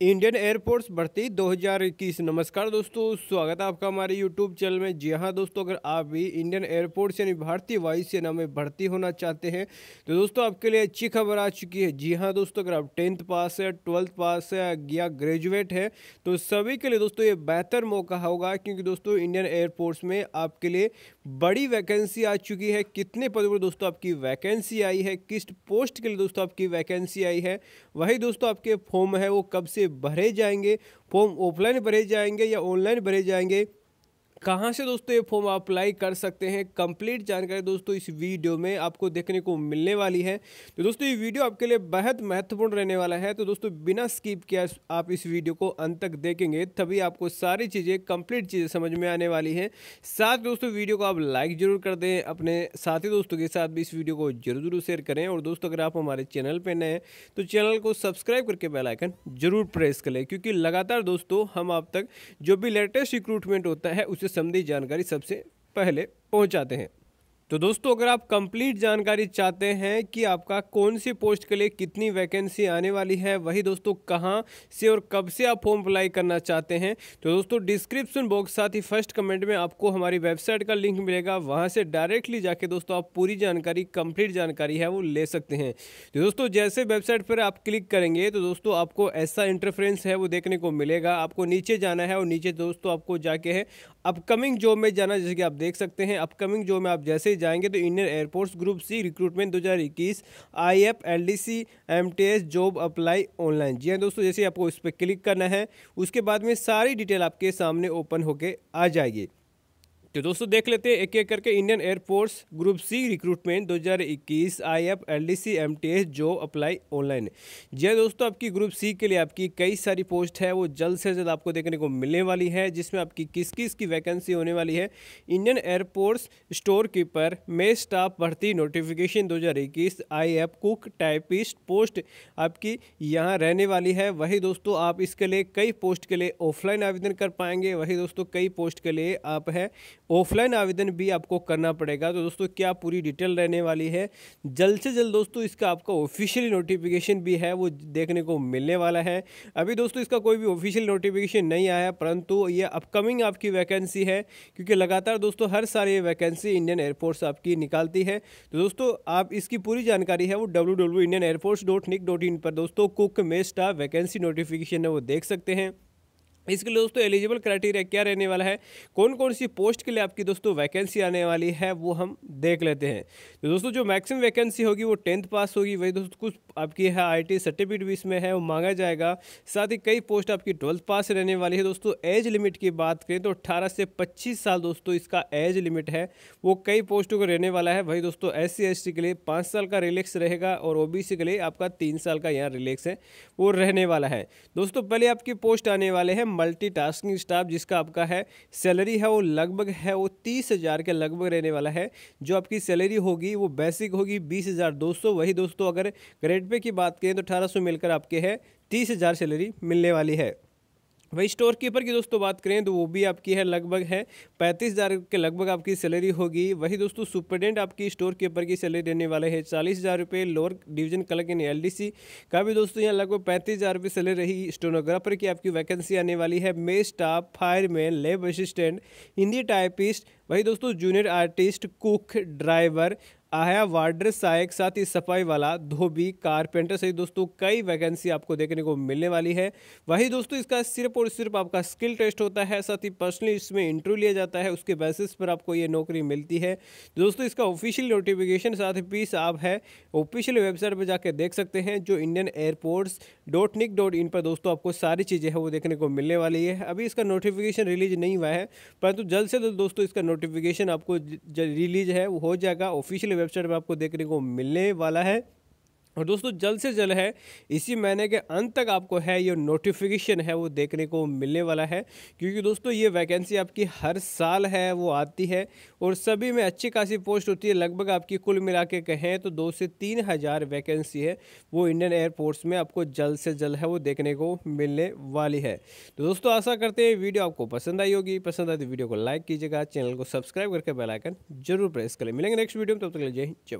Indian air force भर्ती 2021 नमस्कार दोस्तों, स्वागत है आपका हमारे यूट्यूब चैनल में। जी हाँ दोस्तों, अगर आप भी इंडियन एयरफोर्स यानी भारतीय वायुसेना में भर्ती होना चाहते हैं तो दोस्तों आपके लिए अच्छी खबर आ चुकी है। जी हाँ दोस्तों, अगर आप टेंथ पास है, ट्वेल्थ पास है या ग्रेजुएट है तो सभी के लिए दोस्तों ये बेहतर मौका होगा क्योंकि दोस्तों इंडियन एयरफोर्स में आपके लिए बड़ी वैकेंसी आ चुकी है। कितने पदों पर दोस्तों आपकी वैकेंसी आई है, किस पोस्ट के लिए दोस्तों आपकी वैकेंसी आई है, वही दोस्तों आपके फॉर्म है, वो कब से भरे जाएँगे फॉर्म ऑफलाइन भरे जाएँगे या ऑनलाइन भरे जाएँगे कहाँ से दोस्तों ये फॉर्म अप्लाई कर सकते हैं? कंप्लीट जानकारी दोस्तों इस वीडियो में आपको देखने को मिलने वाली है। तो दोस्तों ये वीडियो आपके लिए बेहद महत्वपूर्ण रहने वाला है। तो दोस्तों बिना स्किप किया आप इस वीडियो को अंत तक देखेंगे, तभी आपको सारी चीज़ें कंप्लीट चीज़ें समझ में आने वाली हैं। साथ दोस्तों वीडियो को आप लाइक ज़रूर कर दें। अपने साथी दोस्तों के साथ भी इस वीडियो को ज़रूर ज़रूर शेयर करें। और दोस्तों अगर आप हमारे चैनल पर नए हैं तो चैनल को सब्सक्राइब करके बेलाइकन ज़रूर प्रेस करें। क्योंकि लगातार दोस्तों हम आप तक जो भी लेटेस्ट रिक्रूटमेंट होता है, उसे संबंधी जानकारी सबसे पहले पहुंचाते हैं। तो दोस्तों, अगर आप कंप्लीट जानकारी चाहते हैं कि आपका कौन सी पोस्ट के लिए कितनी वैकेंसी आने वाली है, वही दोस्तों कहाँ से और कब से आप फॉर्म अप्लाई करना चाहते हैं तो दोस्तों डिस्क्रिप्शन बॉक्स साथ ही फ़र्स्ट कमेंट में आपको हमारी वेबसाइट का लिंक मिलेगा। वहाँ से डायरेक्टली जाके दोस्तों आप पूरी जानकारी कंप्लीट जानकारी है, वो ले सकते हैं। तो दोस्तों, जैसे वेबसाइट पर आप क्लिक करेंगे तो दोस्तों आपको ऐसा इंटरफ्रेंस है, वो देखने को मिलेगा। आपको नीचे जाना है और नीचे दोस्तों आपको जाके है अपकमिंग जॉब में जाना, जैसे कि आप देख सकते हैं अपकमिंग जॉब में आप जैसे जाएँगे तो Indian Air Force group C recruitment 2021 I F L D C M T S job apply online जी हाँ दोस्तों, जैसे आपको इस पर क्लिक करना है, उसके बाद में सारी डिटेल आपके सामने ओपन होकर आ जाएगी। तो दोस्तों देख लेते हैं एक एक करके Indian Air Force group C recruitment 2021 I F L D C M T S जो अप्लाई ऑनलाइन जी हाँ दोस्तों, आपकी ग्रुप सी के लिए आपकी कई सारी पोस्ट है, वो जल्द से जल्द आपको देखने को मिलने वाली है, जिसमें आपकी किस किस की वैकेंसी होने वाली है। Indian Air Force store keeper mess staff भर्ती नोटिफिकेशन दो हज़ार इक्कीस I F cook typist post आपकी यहाँ रहने वाली है। वही दोस्तों आप इसके लिए कई पोस्ट के लिए ऑफलाइन आवेदन कर पाएँगे। वही दोस्तों कई पोस्ट के लिए आप है। ऑफलाइन आवेदन भी आपको करना पड़ेगा। तो दोस्तों, क्या पूरी डिटेल रहने वाली है? जल्द से जल्द दोस्तों, इसका आपका ऑफिशियली नोटिफिकेशन भी है, वो देखने को मिलने वाला है। अभी दोस्तों, इसका कोई भी ऑफिशियल नोटिफिकेशन नहीं आया, परंतु ये अपकमिंग आपकी वैकेंसी है, क्योंकि लगातार दोस्तों, हर साल ये वैकेंसी इंडियन एयरफोर्स आपकी निकालती है। तो दोस्तों, आप इसकी पूरी जानकारी है, वो W Indian Air Force dot nic dot in पर दोस्तों कुक में स्टाफ वैकेंसी नोटिफिकेशन है, वो देख सकते हैं। इसके लिए दोस्तों एलिजिबल क्राइटेरिया क्या रहने वाला है? कौन कौन सी पोस्ट के लिए आपकी दोस्तों वैकेंसी आने वाली है, वो हम देख लेते हैं। तो दोस्तों जो मैक्सिमम वैकेंसी होगी, वो टेंथ पास होगी। वही दोस्तों कुछ आपकी है आईटी सर्टिफिकेट भी इसमें है, वो मांगा जाएगा। साथ ही कई पोस्ट आपकी ट्वेल्थ पास रहने वाली है। दोस्तों एज लिमिट की बात करें तो अट्ठारह से पच्चीस साल दोस्तों इसका एज लिमिट है। वो कई पोस्टों को रहने वाला है। वही दोस्तों एस सी के लिए पाँच साल का रिलैक्स रहेगा और ओबीसी के लिए आपका तीन साल का यहाँ रिलैक्स है, वो रहने वाला है। दोस्तों पहले आपकी पोस्ट आने वाले हैं मल्टीटास्किंग स्टाफ जिसका आपका है सैलरी है, वो लगभग है, वो तीस हज़ार के लगभग रहने वाला है। जो आपकी सैलरी होगी, वो बेसिक होगी, बीस हज़ार दो सौ। वही दोस्तों, अगर ग्रेड पे की बात करें तो अठारह सौ मिलकर आपके है, तीस हज़ार सैलरी मिलने वाली है। वही स्टोर कीपर की दोस्तों बात करें तो वो भी आपकी है, लगभग है। पैंतीस हज़ार के लगभग आपकी सैलरी होगी। वही दोस्तों सुपरडेंट आपकी स्टोर कीपर की सैलरी देने वाले हैं। चालीस हज़ार रुपये लोअर डिवीज़न कलक यानी एल का भी दोस्तों यहाँ लगभग पैंतीस हज़ार रुपये सैलरी रही। स्टोनोग्राफर की आपकी वैकेंसी आने वाली है। Mess staff fireman lab assistant Hindi typist वही दोस्तों जूनियर आर्टिस्ट कुक ड्राइवर आया वार्डर सहायक साथ ही सफ़ाई वाला, धोबी, कारपेंटर सहित दोस्तों कई वैकेंसी आपको देखने को मिलने वाली है। वही दोस्तों इसका सिर्फ़ और सिर्फ़ आपका स्किल टेस्ट होता है, साथ ही पर्सनली इसमें इंटरव्यू लिया जाता है, उसके बेसिस पर आपको ये नौकरी मिलती है। दोस्तों इसका ऑफिशियल नोटिफिकेशन साथ ही पीस आप है ऑफिशियल वेबसाइट पर जाकर देख सकते हैं, जो Indian airports dot nic dot in पर दोस्तों आपको सारी चीज़ें हैं, वो देखने को मिलने वाली है। अभी इसका नोटिफिकेशन रिलीज़ नहीं हुआ है, परंतु जल्द से जल्द दोस्तों इसका नोटिफिकेशन आपको रिलीज़ है, वो हो जाएगा ऑफिशियल वेबसाइट पर आपको देखने को मिलने वाला है। और दोस्तों, जल्द से जल्द है, इसी महीने के अंत तक आपको है, ये नोटिफिकेशन है, वो देखने को मिलने वाला है। क्योंकि दोस्तों, ये वैकेंसी आपकी हर साल है, वो आती है, और सभी में अच्छी खासी पोस्ट होती है। लगभग आपकी कुल मिला के कहें तो दो से तीन हज़ार वैकेंसी है, वो इंडियन एयरपोर्ट्स में आपको जल्द से जल्द है, वो देखने को मिलने वाली है। तो दोस्तों, आशा करते हैं वीडियो आपको पसंद आई होगी। पसंद आई तो वीडियो को लाइक कीजिएगा, चैनल को सब्सक्राइब करके बेलाइकन ज़रूर प्रेस करें। मिलेंगे नेक्स्ट वीडियो में, तब तक हिंद, जय